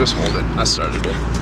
Just hold it. I started it.